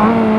Oh.